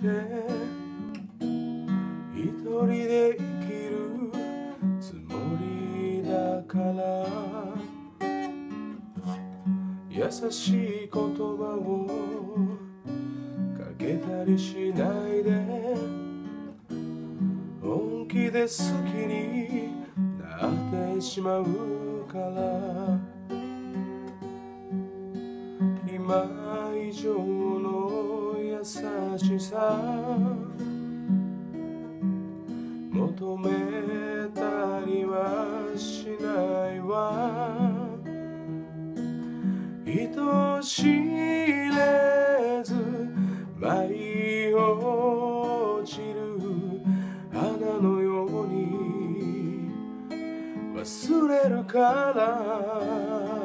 て一人で生きるつもりだから。優しい言葉をかけたりしないで。本気で好きになってしまうから。今以上の優しさ求めたりはしないわ。人知れず舞い落ちる花のように。忘れるから。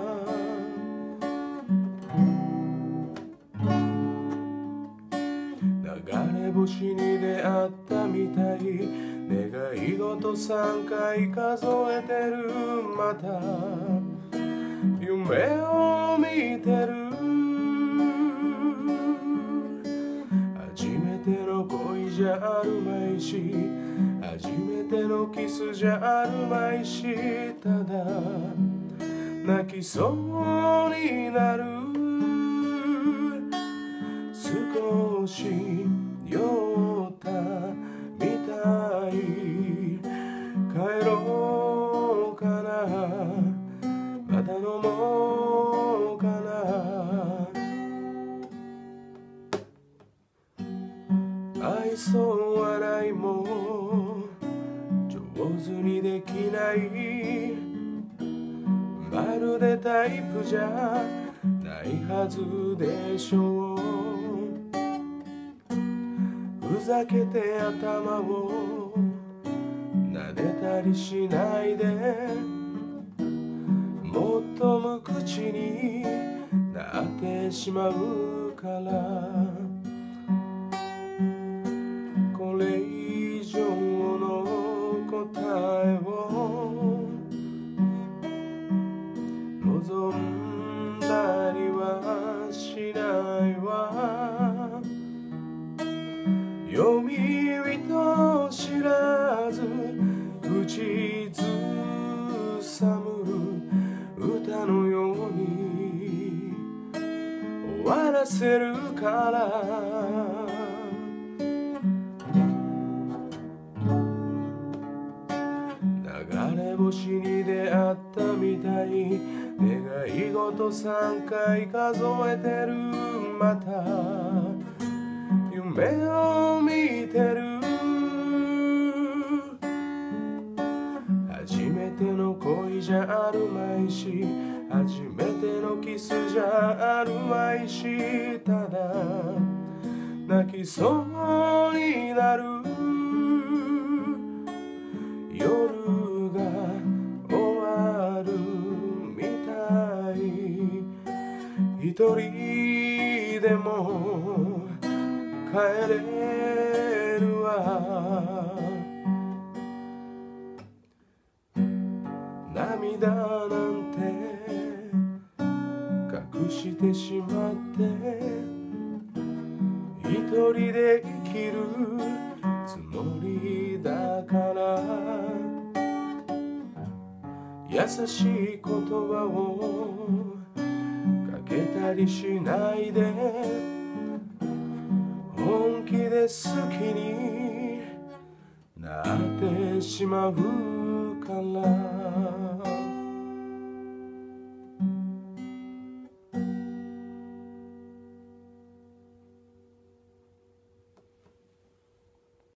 星に出会ったみたい。願い事3回数えてる。また夢を見てる。初めての恋じゃあるまいし初めてのキスじゃあるまいし。ただ泣きそうになる。少し愛想笑いも上手にできないまるでタイプじゃないはずでしょう。ふざけて頭を撫でたりしないで。もっと無口になってしまうから。読み人知らず口ずさむ歌のように終わらせるから。流れ星に出会ったみたい願い事3回数えてるまた。夢を見てる。初めての恋じゃあるまいし初めてのキスじゃあるまいしただ泣きそうになる。夜が終わるみたい。一人でも帰れるわ。涙なんて隠してしまって一人で生きるつもりだから優しい言葉をかけたりしないで本気で好きになってしまうから。